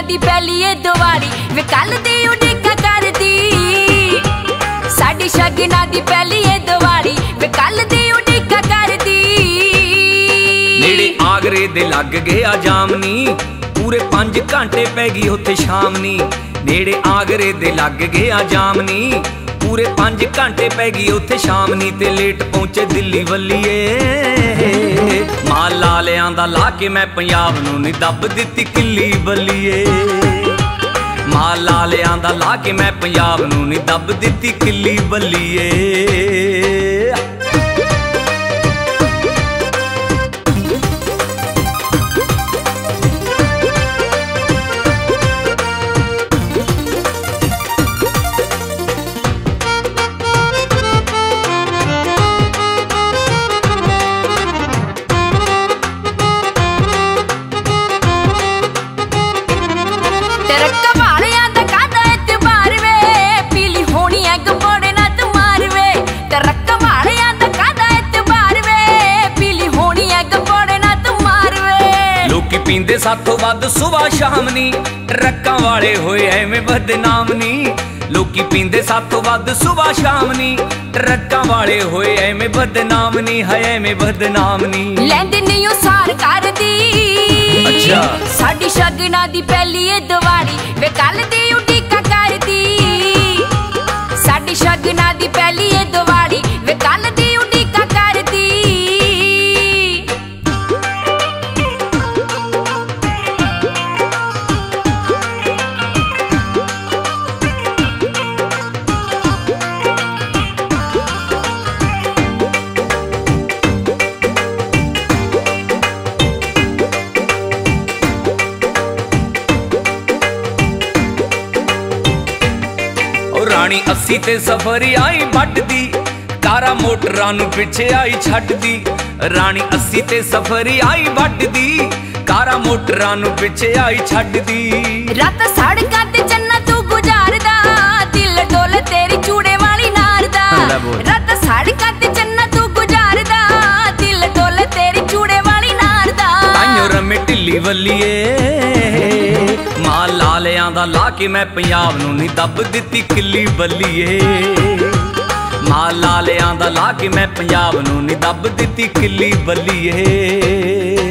ਸ਼ਗਨਾ ਪਹਿਲੀ ਏ ਦਿਵਾਲੀ ਵੇ ਕੱਲ ਦੀ ਉਡੀਕ ਕਰਦੀ। ਸਾਡੀ ਸ਼ਗਨਾ ਦੀ ਪਹਿਲੀ ਏ ਦਿਵਾਲੀ ਵੇ ਕੱਲ ਦੀ ਉਡੀਕ ਕਰਦੀ। ਨੇੜੇ ਆਗਰੇ ਦੇ ਲੱਗ ਗਿਆ ਜਾਮਨੀ। ਪੂਰੇ 5 ਘੰਟੇ ਪੈ ਗਈ ਉੱਥੇ ਸ਼ਾਮਨੀ। ਨੇੜੇ ਆਗਰੇ ਦੇ ਲੱਗ ਗਿਆ ਜਾਮਨੀ। ਪੂਰੇ 5 ਘੰਟੇ ਪੈ ਗਈ ਉੱਥੇ ਸ਼ਾਮ ਸ਼ਾਮਨੀ ਤੇ ਲੇਟ ਪਹੁੰਚੇ ਦਿੱਲੀ ਵੱਲੀਏ। ਮਾਲ ਲਾਲਿਆਂ ਦਾ ਲਾ ਕੇ ਮੈਂ ਪੰਜਾਬ ਨੂੰ ਨਹੀਂ ਦੱਬ ਦਿੱਤੀ ਕਿੱਲੀ ਬੱਲੀਏ ਮਾਲ ਲਾਲਿਆਂ ਦਾ ਲਾ ਕੇ ਮੈਂ ਪੰਜਾਬ ਨੂੰ ਨਹੀਂ ਦੱਬ ਦਿੱਤੀ ਕਿੱਲੀ ਬੱਲੀਏ ਪੀਂਦੇ ਸਾਥੋਂ ਵੱਧ ਸੁਬਾ ਸ਼ਾਮ ਨੀ ਟਰੱਕਾਂ ਵਾਲੇ ਹੋਏ ਐਵੇਂ ਬਦਨਾਮ ਨੀ ਲੋਕੀ ਪੀਂਦੇ ਸਾਥੋਂ ਵੱਧ ਸੁਬਾ ਸ਼ਾਮ ਨੀ ਟਰੱਕਾਂ ਵਾਲੇ ਹੋਏ ਐਵੇਂ ਬਦਨਾਮ ਨੀ ਹੈ ਐਵੇਂ ਬਦਨਾਮ ਨੀ ਲੈਂਦੇ ਨਹੀਂ ਉਹ ਸਾਰ ਕਰਦੀ ਅੱਛਾ। ਸਾਡੀ ਸ਼ਗਨਾ ਦੀ ਪਹਿਲੀ ਏ ਦਿਵਾਲੀ। ਵੇ ਕੱਲ ਦੀ ਉਡੀਕਾ ਕਰਦੀ। ਸਾਡੀ ਸ਼ਗਨਾ ਦੀ ਉਹ ਰਾਣੀ 80 ਤੇ ਸਫਰ ਆਈ ਵੱਟਦੀ। ਕਾਰਾ ਮੋਟਰਾਂ ਨੂੰ ਪਿੱਛੇ ਆਈ ਛੱਡਦੀ। ਰਾਣੀ 80 ਤੇ ਸਫਰ ਆਈ ਵੱਟਦੀ। ਕਾਰਾ ਮੋਟਰਾਂ ਨੂੰ ਪਿੱਛੇ ਆਈ ਛੱਡਦੀ। ਰਾਤ ਸੜਕਾਂ ਤੇ ਚੰਨਾ ਤੂੰ ਗੁਜ਼ਾਰਦਾ। ਦਿਲ ਡੋਲ ਤੇਰੀ ਚੂੜੇ ਵਾਲੀ ਨਾਰ ਦਾ। ਰਾਤ ਸੜਕਾਂ ਤੇ ਚੰਨਾ ਤੂੰ ਗੁਜ਼ਾਰਦਾ। ਦਿਲ ਡੋਲ ਤੇਰੀ ਚੂੜੇ ਵਾਲੀ ਨਾਰ ਦਾ ਤਾਈਓ ਰਮੇ ਢਿੱਲੀ ਵੱਲੀਏ। ਲਾਲਿਆਂ ਦਾ ਲਾ ਕੇ ਮੈਂ ਪੰਜਾਬ ਨੂੰ ਨਹੀਂ ਦੱਬ ਦਿੱਤੀ ਕਿੱਲੀ ਬੱਲੀਏ। ਮਾਲ ਲਾਲਿਆਂ ਦਾ ਲਾ ਕੇ ਮੈਂ ਪੰਜਾਬ ਨੂੰ ਨਹੀਂ ਦੱਬ ਦਿੱਤੀ ਕਿੱਲੀ ਬੱਲੀਏ।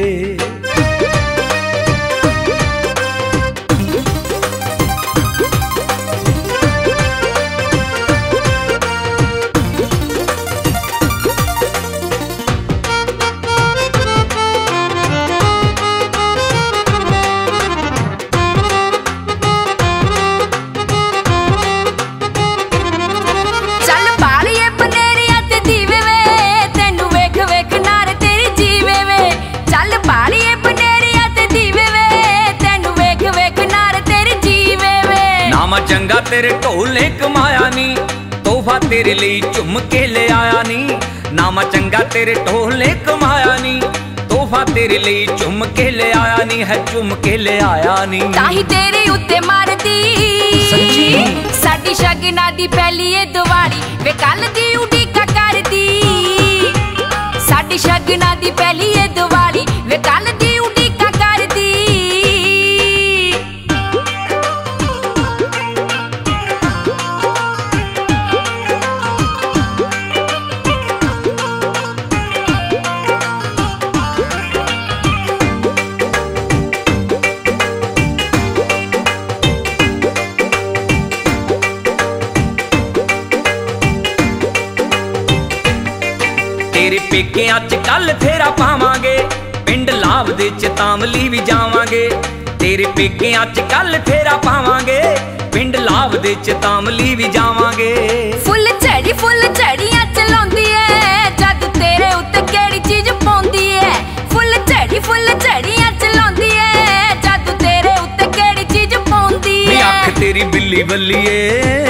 ਚੰਗਾ ਤੇਰੇ ਢੋਲ ਨੇ ਕਮਾਇਆ ਨੀ ਤੋਹਫਾ ਤੇਰੇ ਲਈ ਝੁੰਮ ਕੇ ਲੈ ਆਇਆ ਨੀ। ਨਾਮਾ ਚੰਗਾ ਤੇਰੇ ਢੋਲ ਨੇ ਕਮਾਇਆ ਨੀ ਤੋਹਫਾ ਤੇਰੇ ਲਈ ਝੁੰਮ ਕੇ ਲੈ ਆਇਆ ਨੀ ਹੈ ਝੁੰਮ ਕੇ ਲੈ ਆਇਆ ਨੀ। ਤਾਹੀ ਤੇਰੇ ਉੱਤੇ ਮਾਰਦੀ। ਸੱਚੀ? ਸਾਡੀ ਸ਼ਗਨਾ ਦੀ ਪਹਿਲੀ ਏ ਦਿਵਾਲੀ ਵੇ ਕੱਲ ਦੀ ਉਡੀਕਾ ਕਰਦੀ। ਸਾਡੀ ਸ਼ਗਨਾ ਦੀ ਪੇਕਿਆਂ ਚ ਕੱਲ ਫੇਰਾ ਪਾਵਾਂਗੇ। ਪਿੰਡ ਲਾਭ ਦੇ ਚ ਤਾਮਲੀ ਵੀ ਜਾਵਾਂਗੇ। ਤੇਰੇ ਪੇਕਿਆਂ ਚ ਕੱਲ ਫੇਰਾ ਪਾਵਾਂਗੇ। ਪਿੰਡ ਲਾਭ ਦੇ ਚ ਤਾਮਲੀ ਵੀ ਜਾਵਾਂਗੇ। ਫੁੱਲ ਝੜੀ ਫੁੱਲ ਝੜੀਆਂ ਚਲਾਉਂਦੀ ਐ ਜਦ ਤੇਰੇ ਉੱਤੇ ਕਿਹੜੀ ਚੀਜ਼ ਪਾਉਂਦੀ ਐ ਫੁੱਲ ਝੜੀ ਫੁੱਲ ਝੜੀਆਂ ਚਲਾਉਂਦੀ ਐ ਜਦ ਤੇਰੇ ਉੱਤੇ ਕਿਹੜੀ ਚੀਜ਼ ਪਾਉਂਦੀ ਐ ਅੱਖ ਤੇਰੀ ਬਿੱਲੀ ਬੱਲੀਏ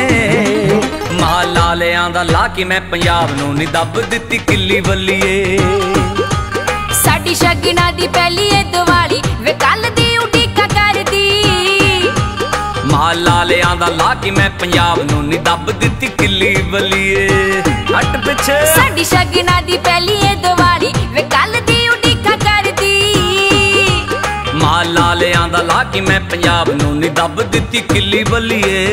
ਲਾਲਿਆਂ ਦਾ ਲਾ ਕੇ ਮੈਂ ਪੰਜਾਬ ਨੂੰ ਨਹੀਂ ਦੱਬ ਦਿੱਤੀ ਕਿੱਲੀ ਬੱਲੀਏ ਸਾਡੀ ਸ਼ਗਨਾ ਦੀ ਪਹਿਲੀ ਏ ਦਿਵਾਲੀ ਵੇ ਕੱਲ ਦੀ ਉਡੀਕਾ ਕਰਦੀ। ਮਾਲ ਲਾਲਿਆਂ ਦਾ ਲਾ ਕੇ ਮੈਂ ਪੰਜਾਬ ਨੂੰ ਨਹੀਂ ਦੱਬ ਦਿੱਤੀ ਕਿੱਲੀ ਬੱਲੀਏ ਹੱਟ ਪਿੱਛੇ। ਸਾਡੀ ਸ਼ਗਨਾ ਦੀ ਪਹਿਲੀ ਏ ਦਿਵਾਲੀ ਵੇ ਕੱਲ ਦੀ ਉਡੀਕਾ ਕਰਦੀ। ਮਾਲ ਲਾਲਿਆਂ ਦਾ ਲਾ ਕਿ ਮੈਂ ਪੰਜਾਬ ਨੂੰ ਨੀ ਦੱਬ ਦਿੱਤੀ ਕਿੱਲੀ ਬੱਲੀਏ